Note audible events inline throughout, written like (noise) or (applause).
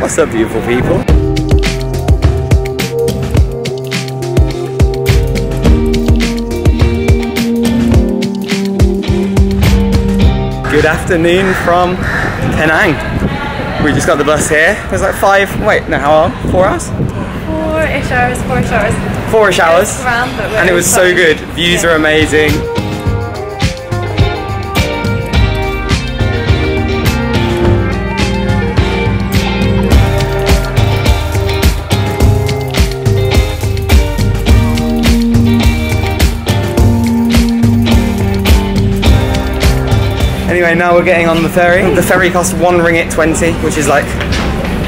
What's up, beautiful people? Good afternoon from Penang. We just got the bus here. It was like five, wait, no, how long? Four hours? Four-ish hours, four hours. Four-ish hours. It's grand, but And it was so good. Views Yeah. are amazing. Anyway, now we're getting on the ferry. The ferry costs one ringgit 20, which is like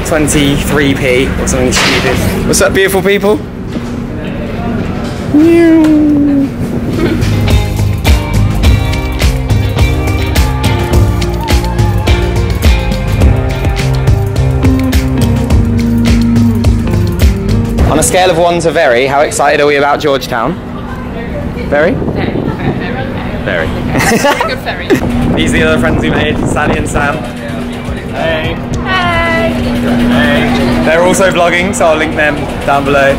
23p or something stupid. What's up, beautiful people? On a scale of one to very, how excited are we about Georgetown? Very? Very. Good ferry. These are the other friends we made, Sally and Sam. Hey. Hey. They're also vlogging, so I'll link them down below.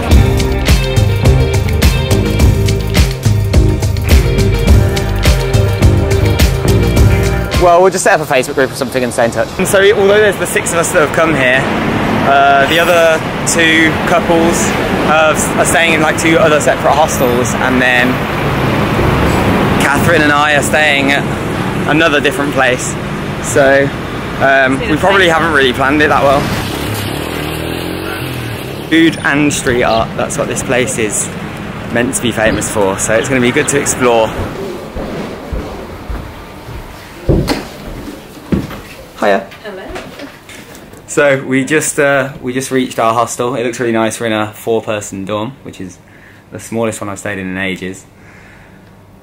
Well, we'll just set up a Facebook group or something and stay in touch. And so, although there's the six of us that have come here, uh, the other two couples have, are staying in like two other separate hostels, and then Kathryn and I are staying at another different place. So, um, we probably haven't really planned it that well. Food and street art, that's what this place is meant to be famous for, so it's going to be good to explore. Hiya. Hello. So we just uh, we just reached our hostel. It looks really nice. We're in a four-person dorm, which is the smallest one I've stayed in in ages.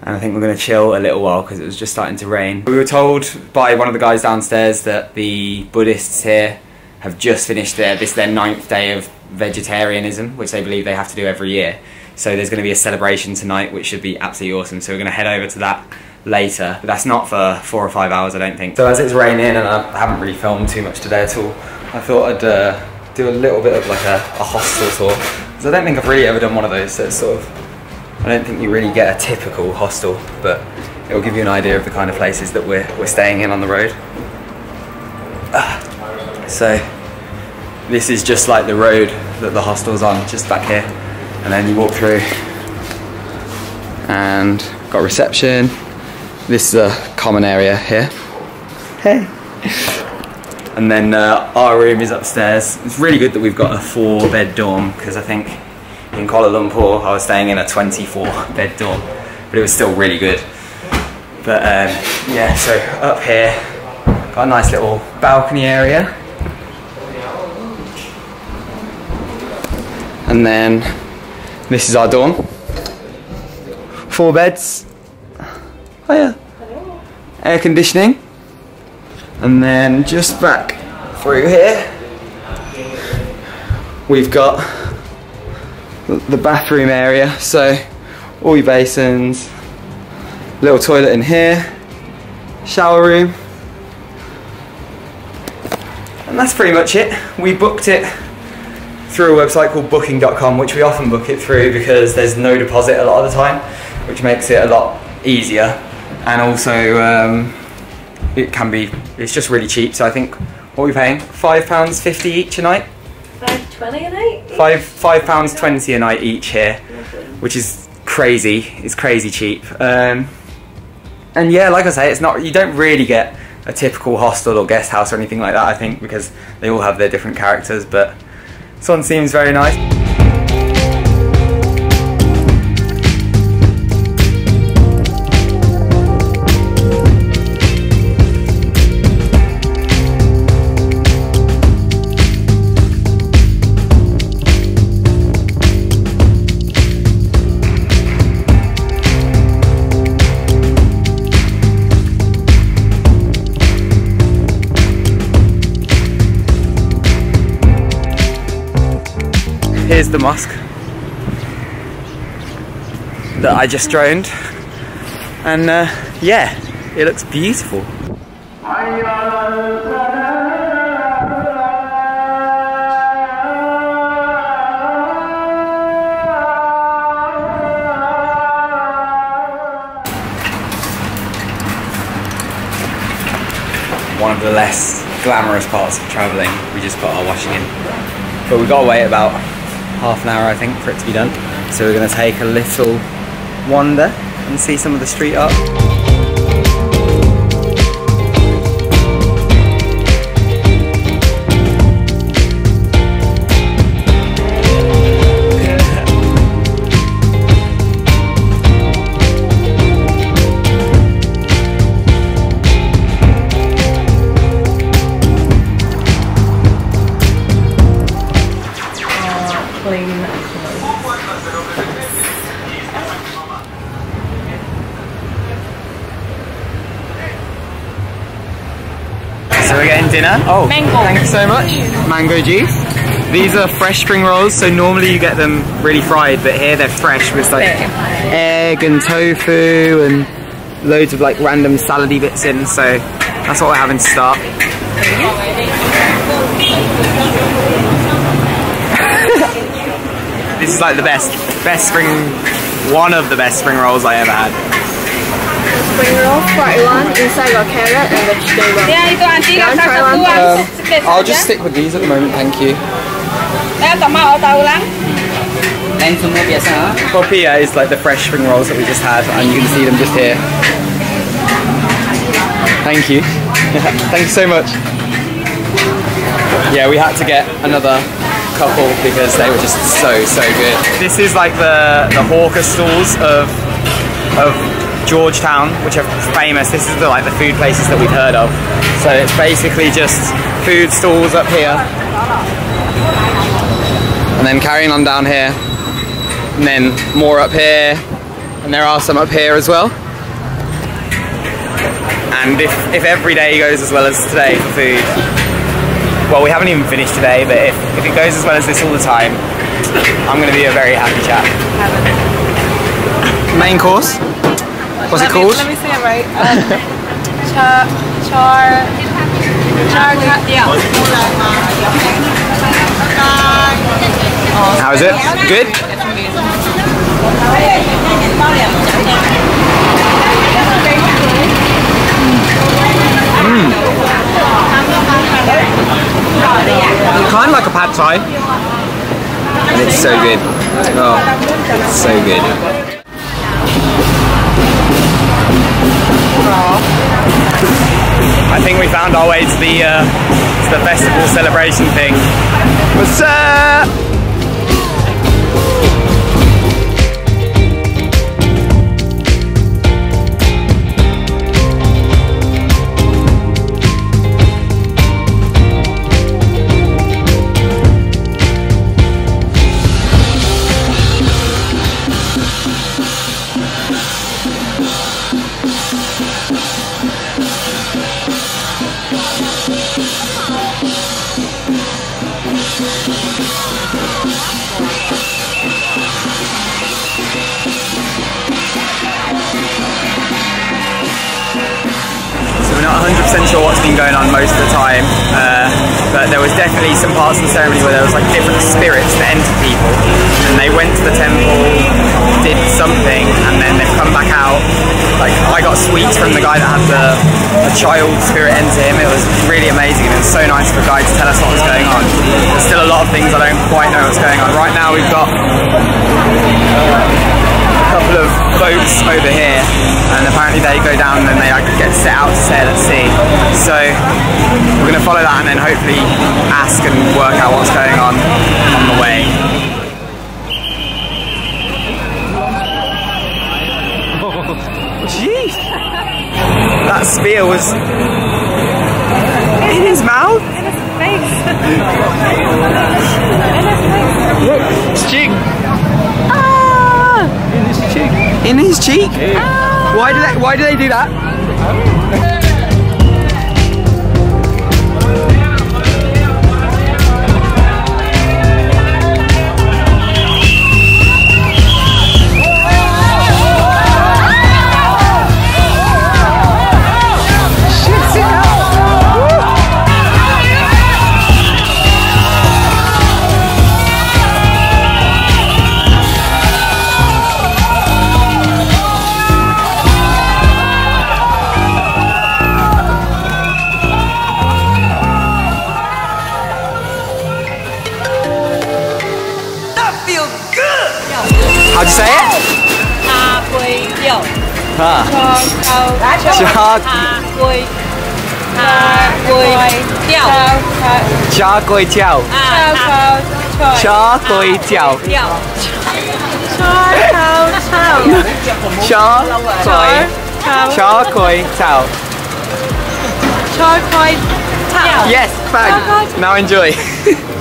And I think we're going to chill a little while because it was just starting to rain. We were told by one of the guys downstairs that the Buddhists here have just finished their this their ninth day of vegetarianism, which they believe they have to do every year. So there's going to be a celebration tonight, which should be absolutely awesome. So we're going to head over to that later, but that's not for four or five hours, I don't think. So as it's raining and I haven't really filmed too much today at all, I thought I'd uh, do a little bit of like a, a hostel tour because I don't think I've really ever done one of those. So it's sort of I don't think you really get a typical hostel, but it will give you an idea of the kind of places that we're we're staying in on the road. Ah, so this is just like the road that the hostel's on, just back here, and then you walk through and got reception. This is a common area here. Hey. And then uh, our room is upstairs. It's really good that we've got a four bed dorm because I think in Kuala Lumpur I was staying in a 24 bed dorm, but it was still really good. But um, yeah, so up here, got a nice little balcony area. And then this is our dorm. Four beds. Oh yeah. Air conditioning. And then just back through here, we've got the bathroom area. So all your basins, little toilet in here, shower room. And that's pretty much it. We booked it through a website called booking.com, which we often book it through because there's no deposit a lot of the time, which makes it a lot easier. And also, um, it can be, it's just really cheap. So I think, what are we paying? £5.50 each a night? Five twenty a night. Five five pounds twenty a night each here, which is crazy. It's crazy cheap. Um, and yeah, like I say, it's not. You don't really get a typical hostel or guest house or anything like that. I think because they all have their different characters, but this one seems very nice. Here's the mosque that I just droned. And uh, yeah, it looks beautiful. one of the less glamorous parts of traveling. We just put our washing in. But we got away about half an hour, I think, for it to be done. So we're going to take a little wander and see some of the street art. Dinner. Oh, Mango. Thank you so much. Mango juice. These are fresh spring rolls, so normally you get them really fried, but here they're fresh with like egg and tofu and loads of like random salady bits in. So that's what we're having to start. this is like the best, best spring, one of the best spring rolls I ever had. Spring roll, fried one, inside got carrot and vegetable. Ya itu anti Jangan try satu one first. Split I'll just stick with these at the moment, thank you. Eh, tak mau tahu lang. Lain semua biasa. ha? Popia is like the fresh spring rolls that we just had, and you can see them just here. Thank you. (laughs) Thank you so much. Yeah, we had to get another couple because they were just so so good. This is like the the hawker stalls of of Georgetown, which are famous. This is the like the food places that we've heard of. So it's basically just food stalls up here, and then carrying on down here, and then more up here, and there are some up here as well. And if, if every day goes as well as today for food, well, we haven't even finished today, but if, if it goes as well as this all the time, I'm going to be a very happy chap. Main course? What's it called? Let me say it right. Um, (laughs) char, char, char, yeah. How is it? Good? Kind of like a pad thai. And it's so good. Oh, it's so good. I think we found our way to the uh, to the festival celebration thing. What's up? 100% sure what's been going on most of the time, uh, but there was definitely some parts of the ceremony where there was like different spirits that entered people, and they went to the temple, did something, and then they've come back out. Like I got sweets from the guy that had the, the child spirit enter him. It was really amazing, and it was so nice for a guy to tell us what was going on. There's still a lot of things I don't quite know what's going on. Right now we've got couple of boats over here and apparently they go down and then they like, get set out to sail at sea so we're going to follow that and then hopefully ask and work out what's going on on the way (laughs) Jeez! That spear was in his mouth? In his cheek? Why do they why do they do that? Oh. Ha. Cha quay. Cha quay. Chào. Cha quay chào. Cha quay chào. Cha quay. Cha quay chào. Cha quay chào. Yes, fun. Now enjoy. (laughs)